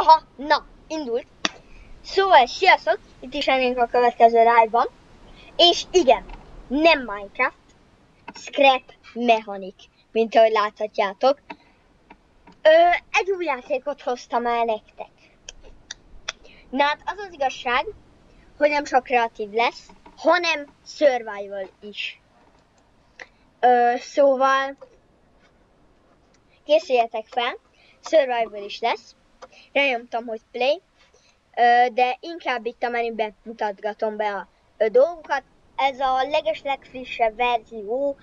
Aha, na, indult. Szóval, sziasztok! Itt is lennénk a következő live-ban. És igen, nem Minecraft, Scrap Mechanic, mint ahogy láthatjátok. Ö, egy új játékot hoztam el nektek. Na hát az az igazság, hogy nem csak kreatív lesz, hanem survival is. Ö, szóval készüljetek fel, survival is lesz. Rányomtam, hogy play, de inkább itt a menüben mutatgatom be a dolgokat. Ez a leges legfrissebb verzió.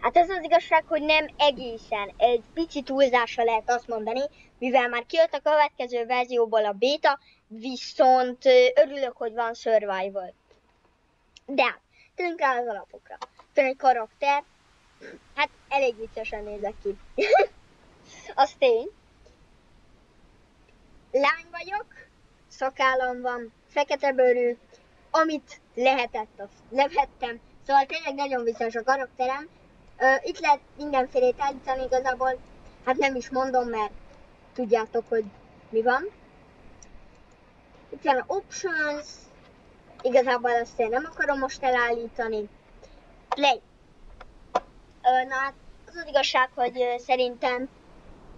Hát ez az igazság, hogy nem egészen. Egy pici túlzása lehet azt mondani, mivel már kijött a következő verzióból a beta, viszont örülök, hogy van survival. De tűnünk rá az alapokra. Van egy karakter, hát elég viccesen nézek ki. az tény. Lány vagyok, szakállam van, fekete bőrű, amit lehetett, azt levettem. Szóval tényleg nagyon vicces a karakterem. Ö, itt lehet mindenfélét állítani igazából, hát nem is mondom, mert tudjátok, hogy mi van. Itt van options, igazából azt én nem akarom most elállítani. Play. Ö, na hát az az igazság, hogy szerintem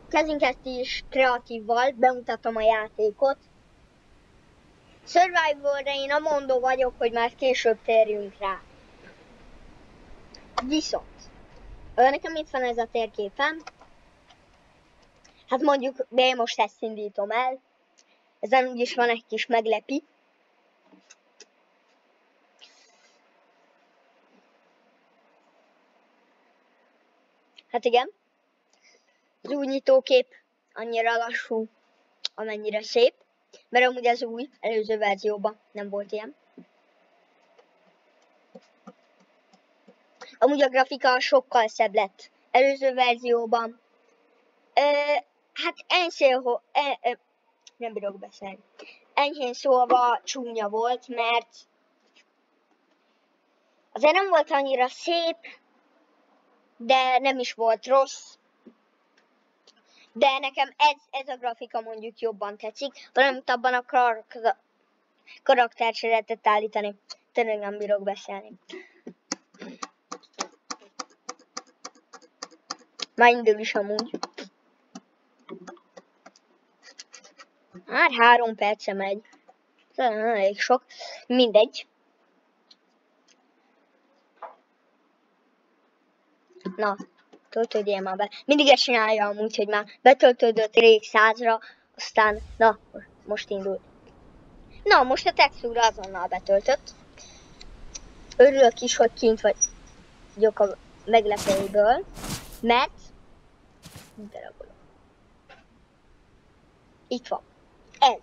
kezdjünk ezt is kreatívval, bemutatom a játékot. Survival-re én a mondó vagyok, hogy már később térjünk rá. Viszont, nekem itt van ez a térképem. Hát mondjuk, de én most ezt indítom el. Ezen úgyis van egy kis meglepi. Hát igen. Az új nyitókép annyira lassú, amennyire szép. Mert amúgy az új, előző verzióban nem volt ilyen. Amúgy a grafika sokkal szebb lett. Előző verzióban. Ö, hát enyhén, e, e, nem bírok beszélni. Enyhén szólva csúnya volt, mert azért nem volt annyira szép, de nem is volt rossz. De nekem ez, ez a grafika mondjuk jobban tetszik, valamint abban a kar- karaktert se lehetett állítani. Tényleg nem bírok beszélni. Már indul is amúgy. Már három perce megy. Ez elég sok. Mindegy. Na, töltődjél már be. Mindig ezt csinálja amúgy, hogy már betöltődött rég százra, aztán, na, most indult. Na, most a textúra azonnal betöltött. Örülök is, hogy kint vagy vagyok a meglepőiből, mert darabolom. Itt van. Ez.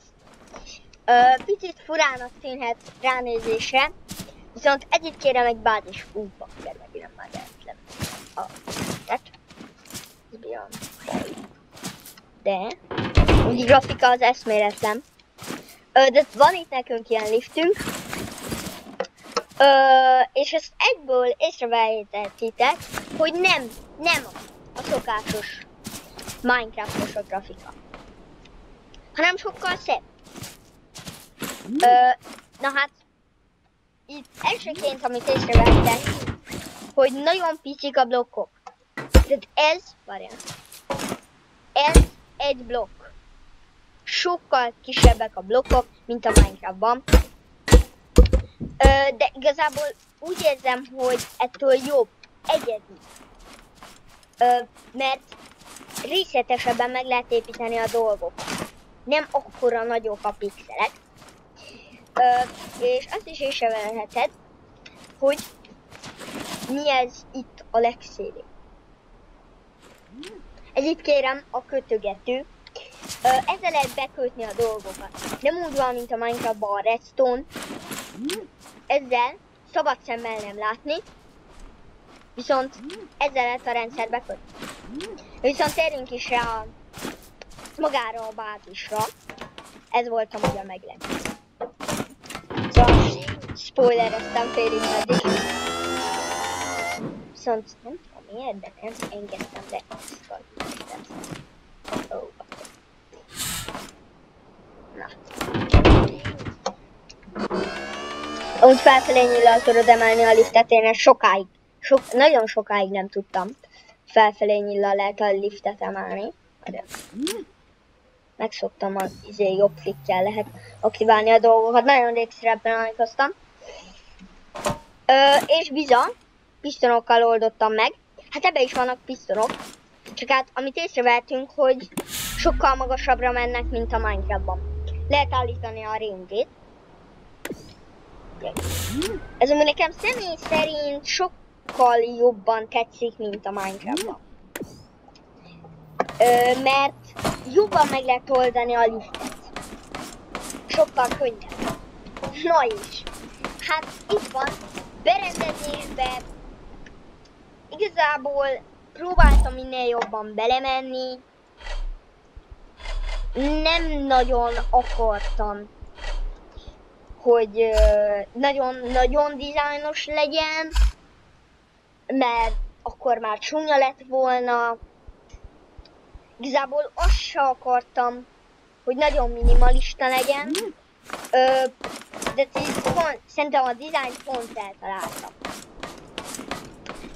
Ö, picit furának tűnhet ránézésre, viszont együtt kérem egy bázis. Ú, bakker, megint már lehetlem. Tehát, De, úgy grafika az eszméletlen. Ö, de van itt nekünk ilyen liftünk. Ö, és ezt egyből észrevehetetitek, hogy nem, nem a szokásos Minecraftos a grafika. Hanem sokkal szebb. Ö, na hát, itt elsőként, amit észrevettek, hogy nagyon picik a blokkok. Tehát ez, várjál, ez egy blokk. Sokkal kisebbek a blokkok, mint a Minecraftban. Ö, de igazából úgy érzem, hogy ettől jobb, egyedi. Ö, mert részletesebben meg lehet építeni a dolgokat. Nem akkora nagyok a pixelek. Ö, és azt is észreveheted, hogy mi ez itt a legszélén. Ez itt kérem a kötögető. Ezzel lehet bekötni a dolgokat. Nem úgy van, mint a Minecraftban a redstone. Ezzel szabad szemmel nem látni, viszont ezzel lehet a rendszer bekötni. Viszont térjünk is rá magára a bázisra. Ez volt a magyar meglepő. Szóval spoilereztem félig meddig. Viszont nem miért, de nem engedtem le azt a oh. Na. Úgy felfelé nyíllal tudod emelni a liftet, én ezt sokáig, sok, nagyon sokáig nem tudtam. Felfelé nyíllal lehet a liftet emelni. Megszoktam az izé jobb klikkel lehet aktiválni a dolgokat. Nagyon rég szerepben anikasztam. és biza, pisztonokkal oldottam meg. Hát ebbe is vannak pisztonok. Csak hát, amit észrevehetünk, hogy sokkal magasabbra mennek, mint a Minecraftban. Lehet állítani a range Ez ami nekem személy szerint sokkal jobban tetszik, mint a Minecraftban. Ö, mert jobban meg lehet oldani a liftet. Sokkal könnyebb. Na is. Hát itt van, berendezésbe igazából próbáltam minél jobban belemenni. Nem nagyon akartam, hogy nagyon-nagyon dizájnos legyen, mert akkor már csúnya lett volna. Igazából azt se akartam, hogy nagyon minimalista legyen. Ö, de pont, szerintem a dizájn pont eltaláltam.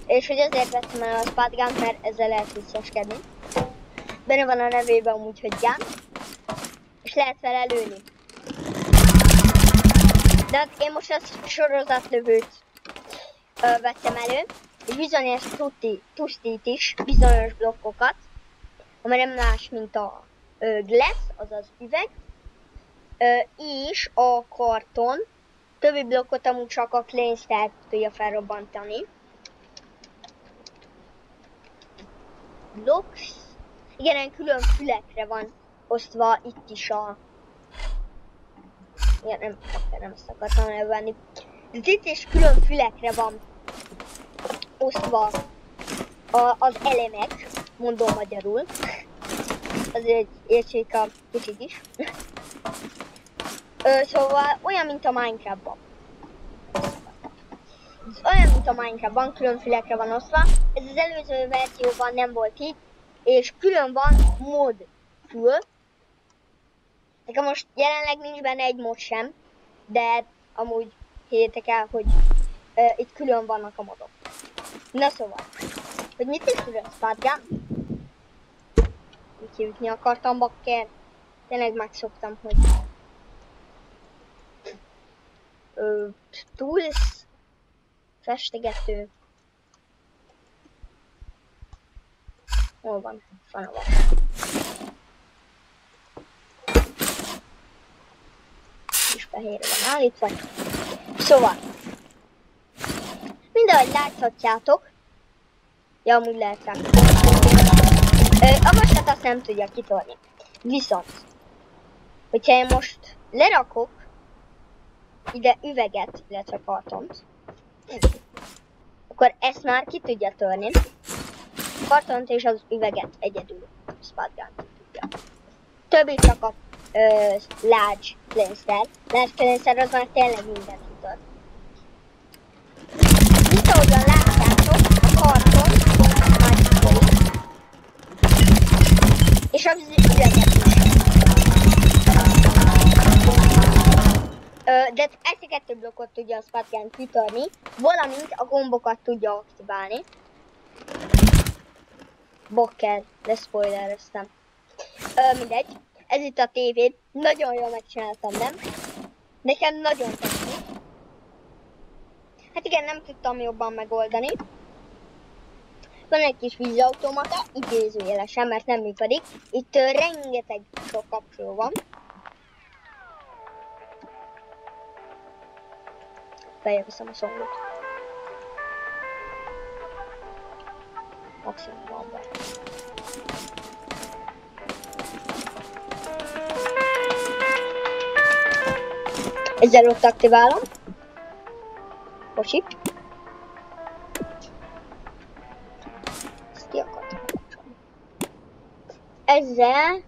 És hogy azért vettem el a spatgun, mert ezzel lehet vicceskedni. Benne van a nevében amúgy, hogy gun. És lehet vele lőni. De hát én most a sorozatlövőt ö, vettem elő. És bizonyos tuti, tustit is, bizonyos blokkokat. Ami nem más, mint a ö, glass, azaz üveg. Ö, és a karton. Többi blokkot amúgy csak a Claims tudja felrobbantani. Blocks. Igen, külön fülekre van osztva itt is a... Igen, nem, nem ezt akartam elvenni. Itt is külön fülekre van osztva a, az elemek, mondom magyarul. Azért értsék a kicsit is. Ö, szóval olyan, mint a Minecraftban olyan, mint a Minecraftban, külön fülekre van osztva. Ez az előző verzióban nem volt így, és külön van mod fül. Nekem most jelenleg nincs benne egy mod sem, de amúgy higgyétek el, hogy uh, itt külön vannak a modok. Na szóval, hogy mit is tudod, Spadgán? Így jutni akartam bakker. Tényleg megszoktam, hogy... Ö, tools festegető. Hol van? A Kis fehérre van állítva. Szóval. Mindehogy láthatjátok. Ja, amúgy lehet rá. A vasat azt nem tudja kitolni. Viszont, hogyha én most lerakok ide üveget, illetve kartont, akkor ezt már ki tudja törni. A kartont és az üveget egyedül Spatgun tudja. Többi csak a ö, large cleanser. Large cleanser az már tényleg mindent tudod. Mint ahogyan látjátok, a karton már És az üveget de ezt a kettő blokkot tudja a Spatgen kitörni, valamint a gombokat tudja aktiválni. Bokker, de spoilereztem. Ö, mindegy. Ez itt a tévé. Nagyon jól megcsináltam, nem? Nekem nagyon tetszik. Hát igen, nem tudtam jobban megoldani. Van egy kis vízautomata, idézőjelesen, mert nem működik. Itt uh, rengeteg sok kapcsoló van. Feljebb viszem a szongot. Maximum van be. Ezzel aktiválom. Bocsi. Ezt ki akartam Ezzel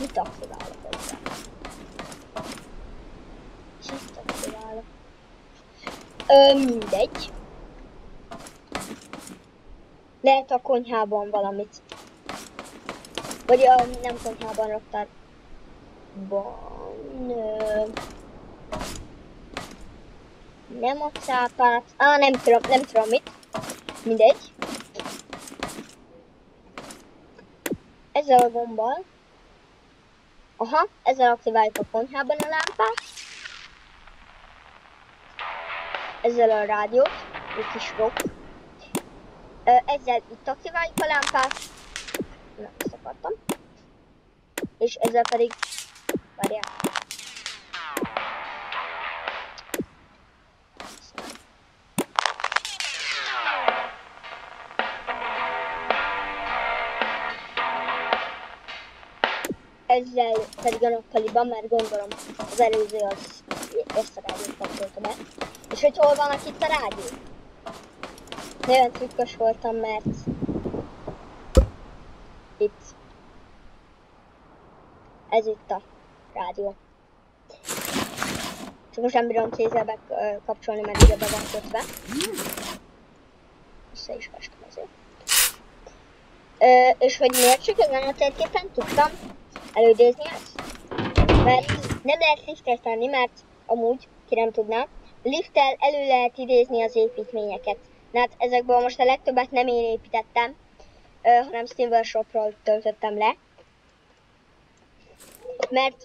mit aktiválok ezzel? Mindegy. Lehet a konyhában valamit. Vagy a nem konyhában raktár. van... Ö, nem a cápát... Á, nem tudom, nem tudom mit. Mindegy. Ezzel a gombbal. Aha, ezzel aktiváljuk a konyhában a lámpát. Ezzel a rádiót, egy kis rock. Ezzel itt aktiváljuk a lámpát. Na, ezt akartam. És ezzel pedig... Várjál. ezzel pedig a nappaliban, mert gondolom az előző az ezt a rádiót kapcsolta be. És hogy hol vannak itt a rádió? Nagyon trükkös voltam, mert itt ez itt a rádió. Csak most nem bírom kézzel kapcsolni, mert ide be van kötve. Össze is festem azért. Ö, és hogy miért csak ezen a térképen tudtam elődézni ezt? Mert nem lehet liftet tenni, mert amúgy, ki nem tudná, lifttel elő lehet idézni az építményeket. Na hát ezekből most a legtöbbet nem én építettem, hanem Steam töltöttem le. Mert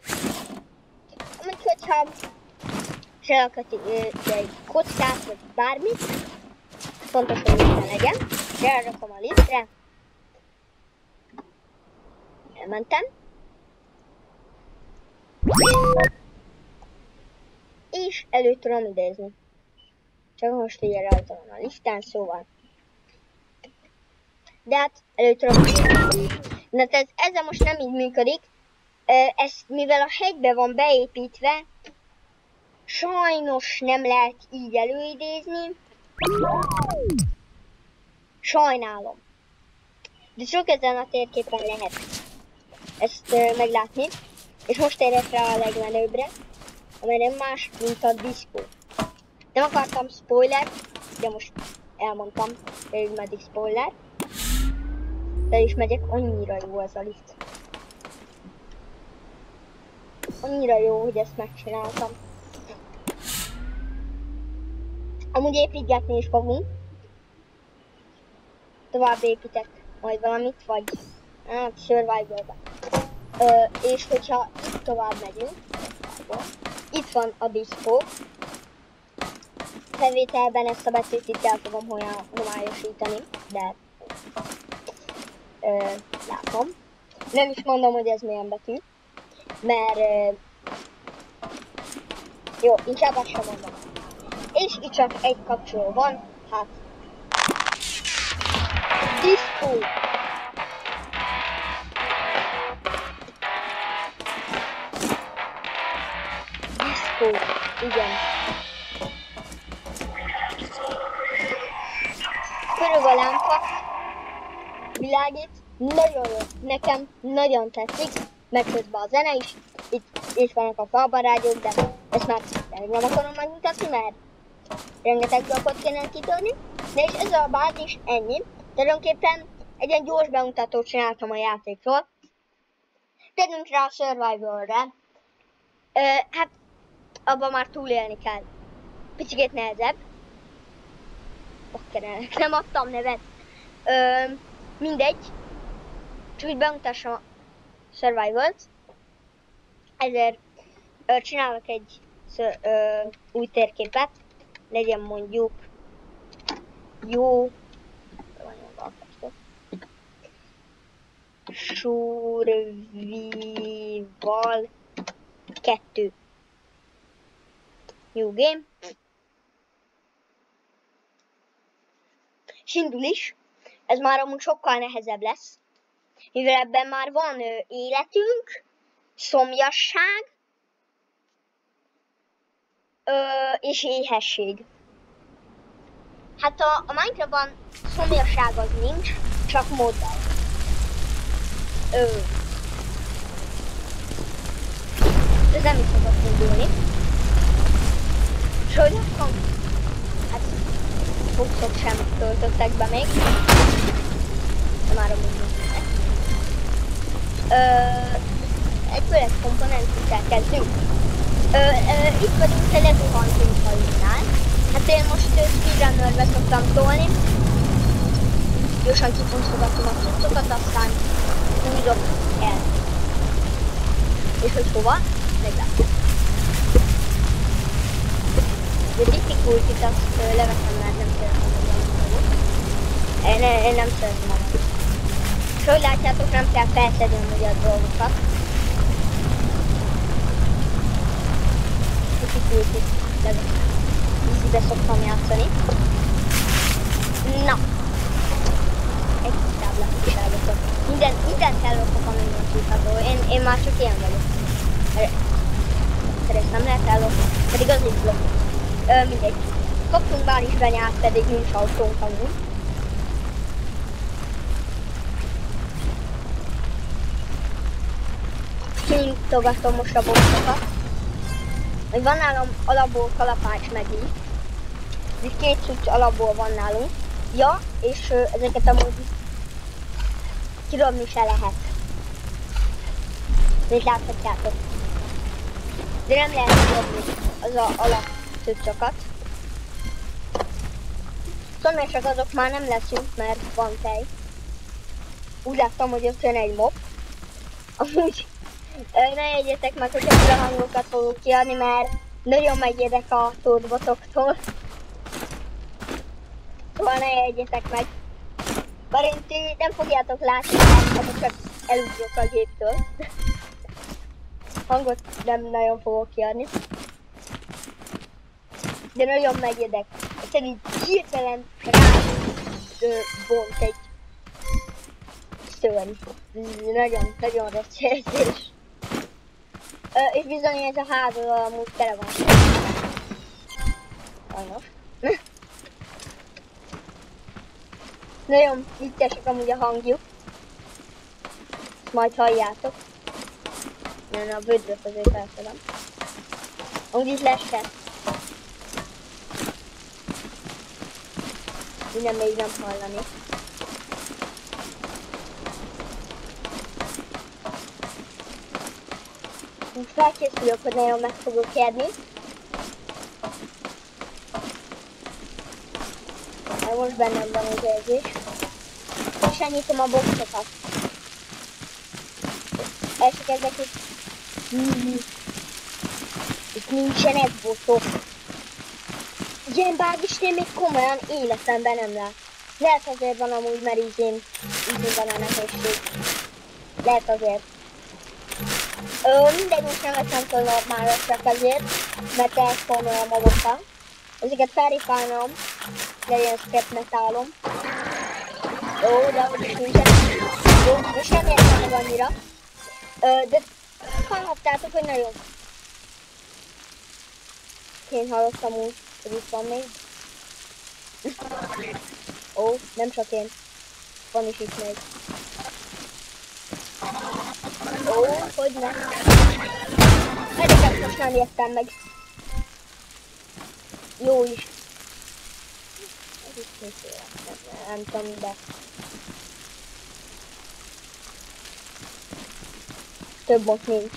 amúgy, hogyha felakati egy kockát, vagy bármit, fontos, hogy liften legyen, elrakom a liftre, elmentem, elő tudom idézni. Csak most ugye rajta van a listán, szóval. De hát elő tudom. Na ez, ez most nem így működik. Ez, mivel a hegybe van beépítve, sajnos nem lehet így előidézni. Sajnálom. De csak ezen a térképen lehet ezt meglátni. És most érek rá a legmenőbbre, amely nem más, mint a diszkó. Nem akartam spoiler, de most elmondtam, hogy meddig spoiler. De is megyek, annyira jó ez a lift. Annyira jó, hogy ezt megcsináltam. Amúgy építgetni is fogunk. Tovább építek majd valamit, vagy hát survival-be. Ö, és hogyha itt tovább megyünk, itt van a diszkó. Felvételben ezt a betűt itt el fogom homályosítani, de ö, látom. Nem is mondom, hogy ez milyen betű, mert ö, jó, inkább azt sem mondom. És itt csak egy kapcsoló van, hát diszkó. Igen. Pörög a lámpa, világít, nagyon jó, nekem nagyon tetszik, meg közben a zene is, itt, itt vannak a falbarágyok, de ezt már nem akarom megmutatni, mert rengeteg blokkot kéne kitörni, de és ez a báz is ennyi. Tulajdonképpen egy ilyen gyors bemutatót csináltam a játékról. Tegyünk rá a Survivor-re. hát abban már túlélni kell. Picit nehezebb. Okkerenek, nem adtam nevet. Ö, mindegy. Csak hogy bemutassam a Survival-t. Ezért csinálok egy ö, új térképet. Legyen mondjuk jó Survival 2 New game. És indul is. Ez már amúgy sokkal nehezebb lesz. Mivel ebben már van ö, életünk, szomjasság, ö, és éhesség. Hát a, a Minecraftban szomjasság az nincs, csak modell. Ö. Ez nem is szokott indulni. És hogy lakom? Hát boxot sem töltöttek be még. De már amúgy Ö, egy főleg komponensükkel kezdünk. Ö, ö, itt vagyunk egy lezuhantunk hajónál. Hát én most speedrunnerbe szoktam szólni. Gyorsan kipontogatom a cuccokat, aztán húzok el. És hogy hova? Meglátjuk. De difficulty-t azt leveszem, mert nem szeretem van én, én nem szeretem magam. És hogy látjátok, nem kell felszedni a magyar dolgokat. Difficulty-t leveszem. Easy-be szoktam játszani. Na. Egy táblát is elveszem. Minden, mindent ellopok, ami nem tudható. Én, én már csak ilyen vagyok. Ezt nem lehet ellopni, pedig az is blokk. Ö, mindegy. Kaptunk már is benyát, pedig nincs autónk amúgy. Kinyitogatom most a boxokat. Még van nálam alapból kalapács megint. Itt két cucc alapból van nálunk. Ja, és ö, ezeket amúgy kirobni se lehet. Mint láthatjátok. De nem lehet kirobni az a alap cuccokat. Szomjasak azok már nem leszünk, mert van tej. Úgy láttam, hogy ott jön egy mob. Amúgy ne jegyetek meg, hogy a hangokat fogok kiadni, mert nagyon megérdek a tótbotoktól. Szóval ne jegyetek meg. Bár ti nem fogjátok látni, mert csak elugrok a géptől. Hangot nem nagyon fogok kiadni. De nagyon megérdek. Egyszerűen hirtelen rám bont egy szörny. Nagyon, nagyon rossz érzés. Ö, és bizony ez a házad amúgy tele van. Sajnos. Nagyon viccesek amúgy a hangjuk. Ezt majd halljátok. Nem, a bődröt azért felszedem. Amúgy itt lesett. Minden még nem hallani. Most felkészülök, hogy nagyon meg fogok érni. De most bennem van az érzés. És elnyitom a boxokat. Elsők ezek itt. Mm. Itt nincsenek botok. Ilyen bárgistén még komolyan életemben nem lát. Lehet azért van amúgy, mert így én, így van a nehézség. Lehet azért. Ö, mindegy, most nem veszem föl normálosra ezért, mert elszólom a magokkal. Ezeket felripálnom, legyen scrap metálom. Ó, de úgy is nincsen. Jó, most nem értem meg annyira. Ö, de hallhattátok, hogy nagyon... Én hallottam úgy, hogy itt van még. Ó, nem csak én. Van is itt még. Ó, hogy ne. Ezeket most nem értem meg. Jó is. Ez is miféle, nem, nem tudom, de... Több ott nincs.